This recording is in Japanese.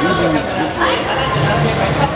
22時。